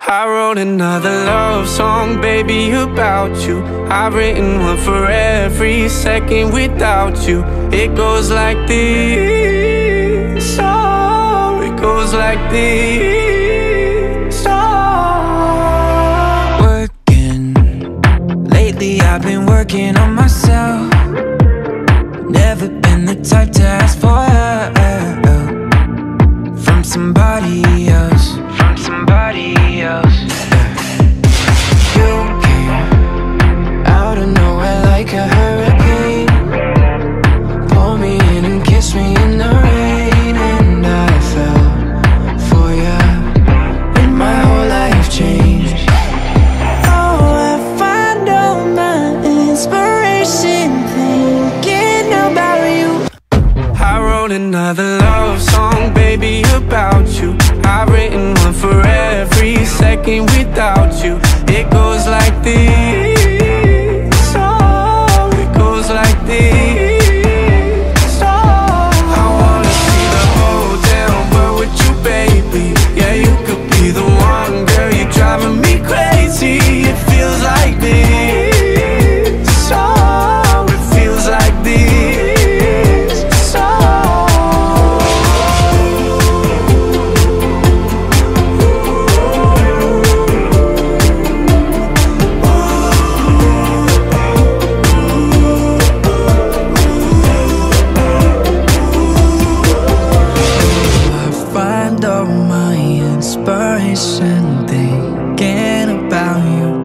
I wrote another love song, baby, about you. I've written one for every second without you. It goes like this, oh, it goes like this, oh. working. Lately I've been working on myself. Never been the type to ask for help from somebody else. From somebody else. You came out of nowhere like a hurricane. Pull me in and kiss me in the rain, and I fell for ya. And my whole life changed. Oh, I find all my inspiration thinking about you. I wrote another you. It goes like this, thinking about you.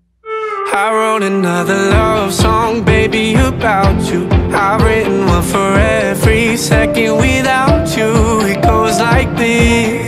I wrote another love song, baby, about you. I've written one for every second without you. It goes like this.